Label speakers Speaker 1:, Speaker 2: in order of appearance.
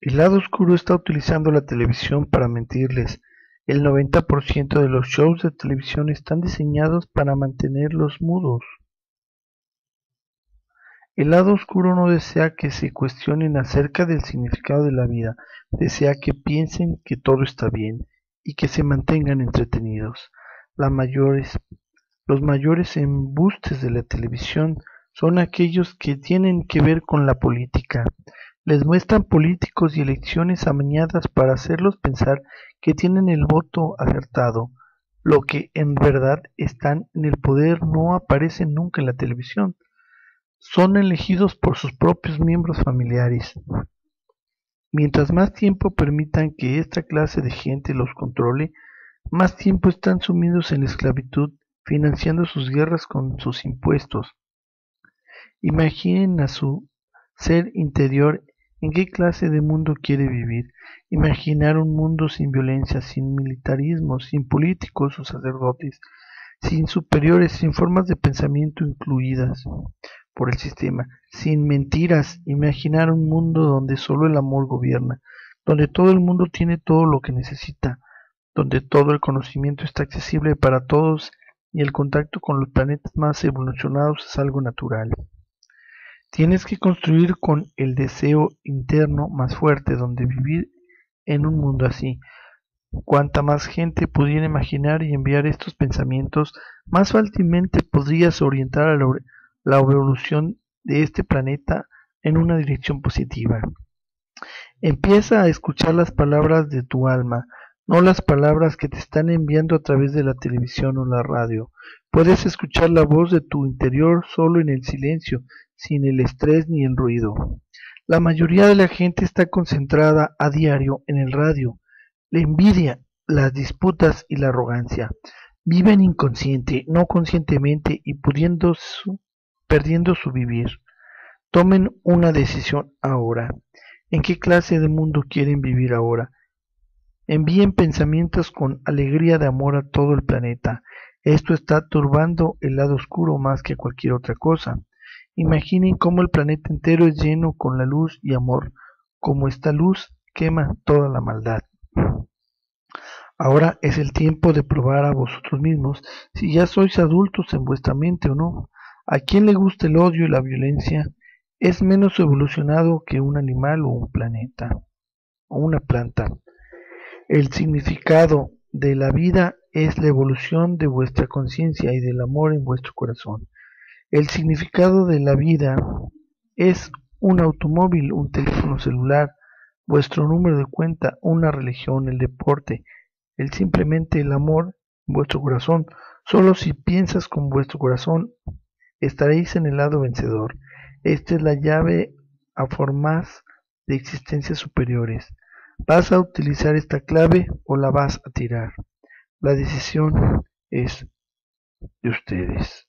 Speaker 1: El lado oscuro está utilizando la televisión para mentirles. El 90% de los shows de televisión están diseñados para mantenerlos mudos. El lado oscuro no desea que se cuestionen acerca del significado de la vida, desea que piensen que todo está bien y que se mantengan entretenidos. los mayores embustes de la televisión son aquellos que tienen que ver con la política. Les muestran políticos y elecciones amañadas para hacerlos pensar que tienen el voto acertado. Lo que en verdad están en el poder no aparece nunca en la televisión. Son elegidos por sus propios miembros familiares. Mientras más tiempo permitan que esta clase de gente los controle, más tiempo están sumidos en la esclavitud, financiando sus guerras con sus impuestos. Imaginen a su ser interior en qué clase de mundo quiere vivir. Imaginar un mundo sin violencia, sin militarismo, sin políticos o sacerdotes, sin superiores, sin formas de pensamiento incluidas por el sistema, sin mentiras. Imaginar un mundo donde solo el amor gobierna, donde todo el mundo tiene todo lo que necesita, donde todo el conocimiento está accesible para todos y el contacto con los planetas más evolucionados es algo natural. Tienes que construir con el deseo interno más fuerte donde vivir en un mundo así. Cuanta más gente pudiera imaginar y enviar estos pensamientos, más fácilmente podrías orientar a la evolución de este planeta en una dirección positiva. Empieza a escuchar las palabras de tu alma, no las palabras que te están enviando a través de la televisión o la radio. Puedes escuchar la voz de tu interior solo en el silencio, sin el estrés ni el ruido. La mayoría de la gente está concentrada a diario en el radio, la envidia, las disputas y la arrogancia. Viven inconsciente, no conscientemente y pudiendo su, perdiendo su vivir. Tomen una decisión ahora. ¿En qué clase de mundo quieren vivir ahora? Envíen pensamientos con alegría de amor a todo el planeta. Esto está turbando el lado oscuro más que cualquier otra cosa. Imaginen cómo el planeta entero es lleno con la luz y amor, como esta luz quema toda la maldad. Ahora es el tiempo de probar a vosotros mismos si ya sois adultos en vuestra mente o no. A quien le gusta el odio y la violencia es menos evolucionado que un animal o un planeta o una planta. El significado de la vida es la evolución de vuestra conciencia y del amor en vuestro corazón. El significado de la vida es un automóvil, un teléfono celular, vuestro número de cuenta, una religión, el deporte, el simplemente el amor en vuestro corazón. Solo si piensas con vuestro corazón estaréis en el lado vencedor. Esta es la llave a formas de existencias superiores. ¿Vas a utilizar esta clave o la vas a tirar? La decisión es de ustedes.